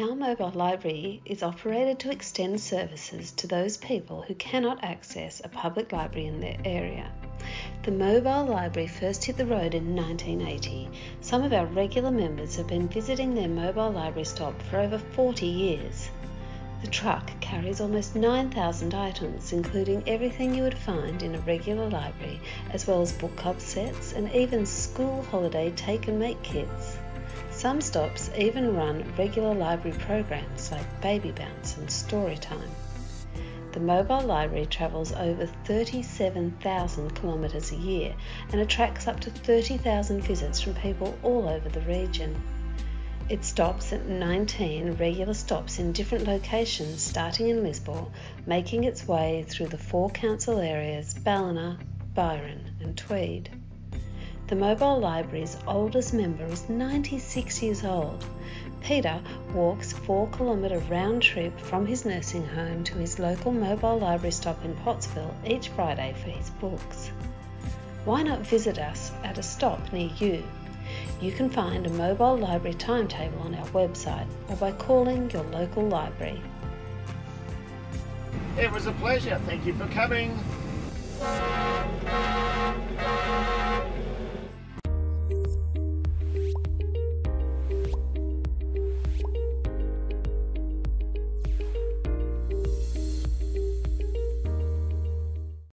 Our mobile library is operated to extend services to those people who cannot access a public library in their area. The mobile library first hit the road in 1980. Some of our regular members have been visiting their mobile library stop for over 40 years. The truck carries almost 9,000 items, including everything you would find in a regular library, as well as book club sets and even school holiday take and make kits. Some stops even run regular library programs like Baby Bounce and Story Time. The mobile library travels over 37,000 kilometres a year and attracts up to 30,000 visits from people all over the region. It stops at 19 regular stops in different locations starting in Lismore, making its way through the four council areas Ballina, Byron and Tweed. The mobile library's oldest member is 96 years old. Peter walks 4 kilometre round trip from his nursing home to his local mobile library stop in Pottsville each Friday for his books. Why not visit us at a stop near you? You can find a mobile library timetable on our website or by calling your local library. It was a pleasure. Thank you for coming.